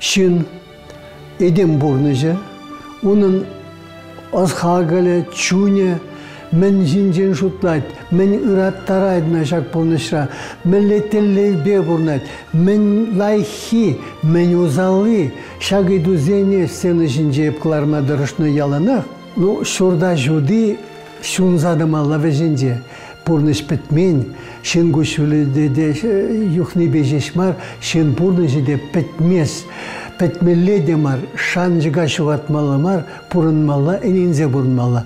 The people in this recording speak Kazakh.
шин эдем бурныжы, унын азхагале, чуне, мен жинжен шутлайт, мен ырат тарайдына шак бурнышра, мен бе бурнайт, мен лайхи, мен узалы, шак иду зене сцены жинже эпкларма дырышны яланах, ну, шурда жуди, шунзадым алла вежинже, бурныш петмен, шен гушулы деде юхны бежешмар, шен бурныш де петмес, петмелле демар, шанжыга шугатмаламар, пурынмала, энинзе бурынмала.